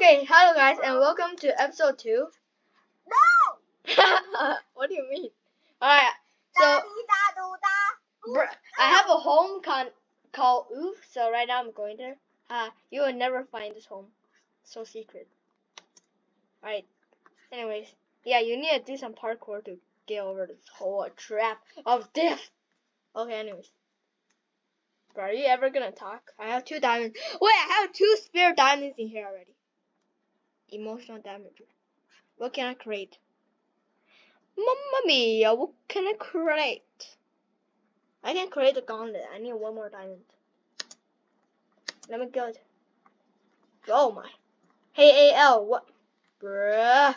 Okay, hello guys, and welcome to episode two. No! what do you mean? Alright, so I have a home con- called Oof, so right now I'm going there. Uh, you will never find this home. So secret. Alright, anyways, yeah, you need to do some parkour to get over this whole trap of death. Okay, anyways. Bro, are you ever gonna talk? I have two diamonds. Wait, I have two spare diamonds in here already. Emotional damage. What can I create? Mamma mia, what can I create? I can create a gauntlet. I need one more diamond. Let me go. Oh my. Hey AL, what? Bruh.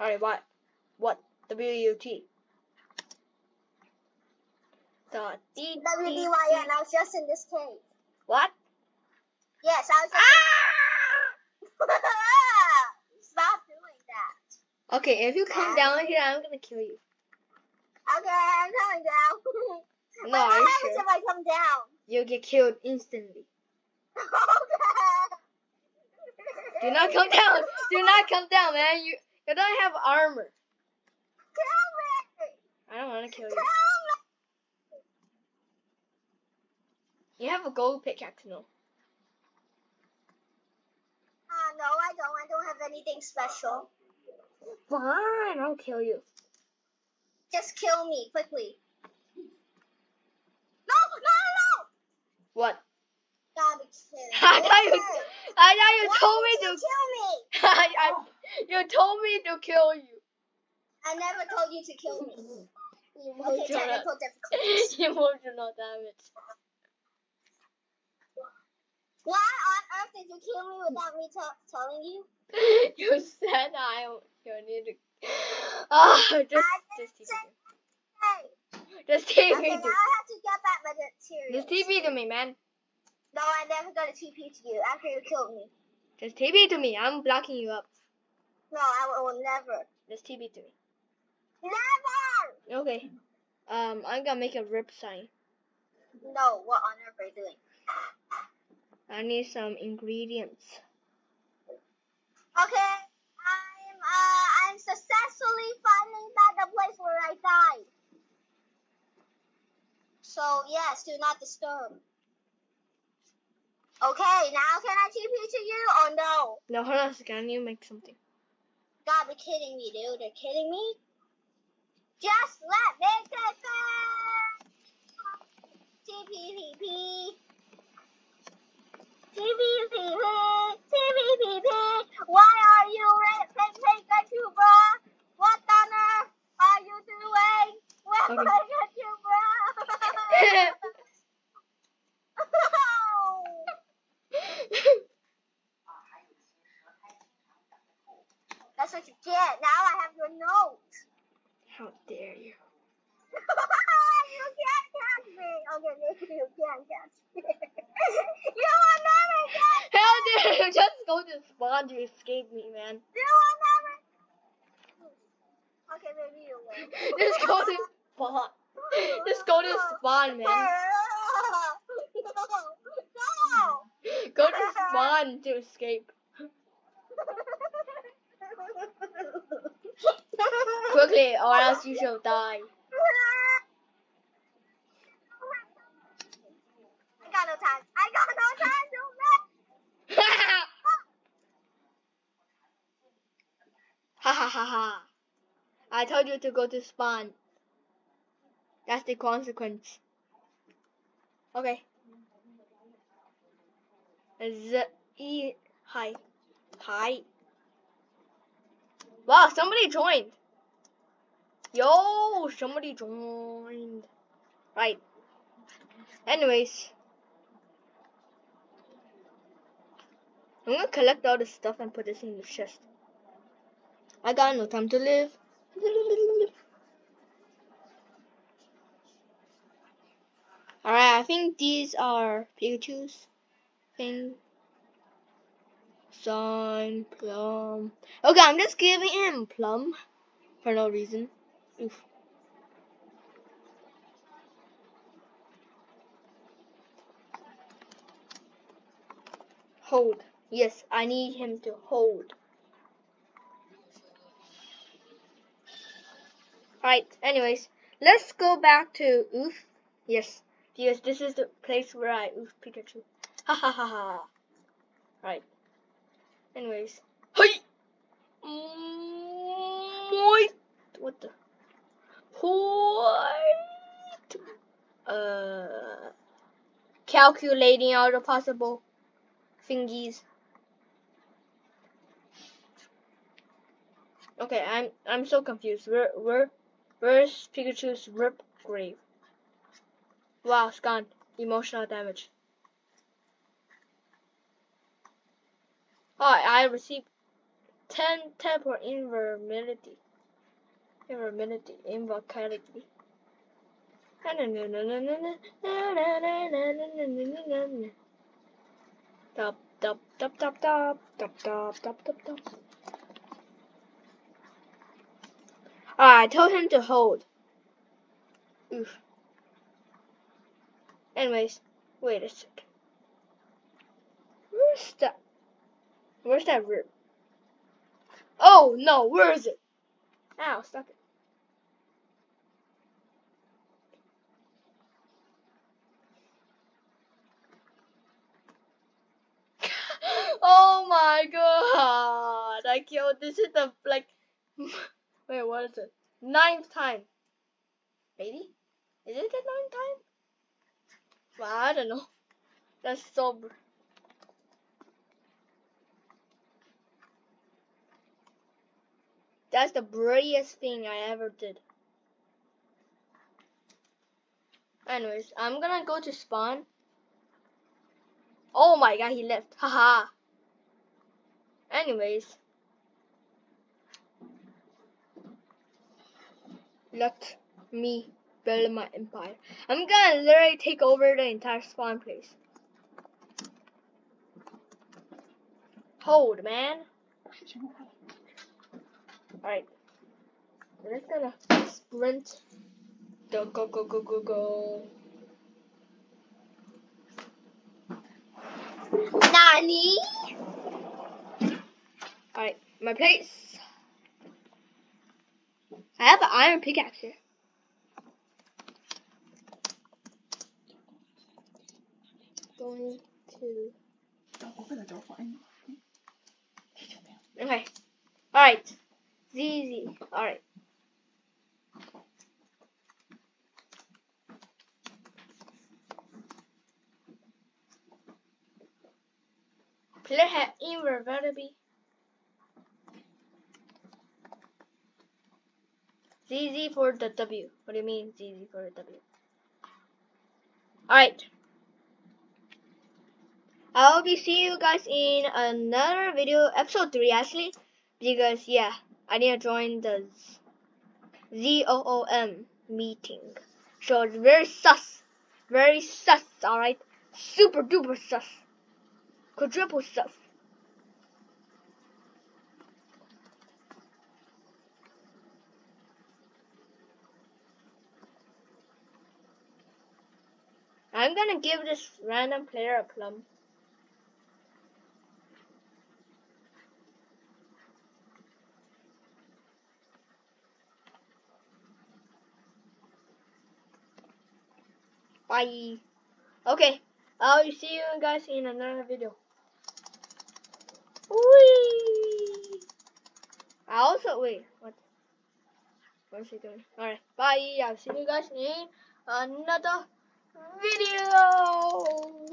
Alright, what? What? W-U-T. The D WDYN, I was just in this cave. What? Yes, I was just Ah! Stop doing that. Okay, if you come down here, I'm gonna kill you. Okay, I'm coming down. No, what happens sure? if I come down? You'll get killed instantly. okay. Do not come down. Do not come down, man. You you don't have armor. Kill me. I don't want to kill Kill you. me. You have a gold pickaxe, no? Uh, no, I don't. I don't have anything special. Fine, I'll kill you. Just kill me quickly. No, no, no. What? Be. I thought you, I thought you why told me you to. kill me. I, I, you told me to kill you. I never told you to kill me. Okay, Emotional, technical difficulties. emotional damage. Why on earth did you kill me without me telling you? You said I you need to. Ah, just just TP. say Hey, Just TP okay, now. I have to get back my materials. Just TP to me, man. No, I never got a TP to you after you killed me. Just TP to me. I'm blocking you up. No, I will, will never. Just TP to me. Never! Okay. Um, I'm gonna make a rip sign. No, what on earth are you doing? I need some ingredients. Okay, I'm uh I'm successfully finding back the place where I died. So yes, do not disturb. Okay, now can I TP to you or no? No, hold on a second. I need to make something. Gotta be kidding me, dude. They're kidding me? Just let me get back! TPPP. TPPP. Why are you raping Pikachu, bro? What on earth are you doing? With Okay. Pikachu, bro? That's what you get. Now I have your note. How dare you? you can't catch me. Okay, maybe you can catch me. you will never catch me. How dare you? Just go to spawn to escape me, man. You will never. Okay, maybe you will. Just go to spawn. Just go to spawn, man. No. No. Go to spawn to escape. Quickly, or else you shall die. I got no time. I got no time to make. Ha ha ha ha. I told you to go to spawn. That's the consequence. Okay. Z E hi. Hi. Wow, somebody joined. Yo, somebody joined. Right. Anyways. I'm gonna collect all the stuff and put this in the chest. I got no time to live. Alright, I think these are Pikachu's. Thing. Sign, plum. Okay, I'm just giving him plum. For no reason. Oof. Hold. Yes, I need him to hold. Alright, anyways, let's go back to Oof. Yes, because this is the place where I Oof Pikachu. Ha ha ha ha. Alright. Anyways. Hey! What? What the? What? Uh. Calculating all the possible thingies. Okay, I'm I'm so confused. Where where where's Pikachu's rip grave? Wow, it's gone. Emotional damage. Oh, I received 10 teleport invulnerability. Invulnerability. Invulnerability. Ah, I told him to hold. Oof. Anyways, wait a second. Where's that? Where's that rip? Oh no, where is it? Ow, stop it. oh my god! I killed. This is the like. Wait, what is it? Ninth time. Maybe? Is it the ninth time? Well, I don't know. That's so. That's the bravest thing I ever did. Anyways, I'm gonna go to spawn. Oh my god, he left. Haha. Anyways. Let me build my empire. I'm gonna literally take over the entire spawn place. Hold, man. Alright. We're just gonna sprint. Go, go, go, go, go, go. Nani? Alright, my place. I have an iron pickaxe here. Going to. Don't open the door for me. Okay. Alright. ZZ. Alright. Player have irreversibly. ZZ for the W. What do you mean ZZ for the W? Alright. I'll be seeing you guys in another video, episode 3 actually. Because, yeah, I need to join the ZOOM meeting. So it's very sus. Very sus, alright? Super duper sus. Quadruple sus. I'm gonna give this random player a plum. Bye. Okay, I'll see you guys in another video. Whee! I also wait. What? What's he doing? All right. Bye. I'll see you guys in another video.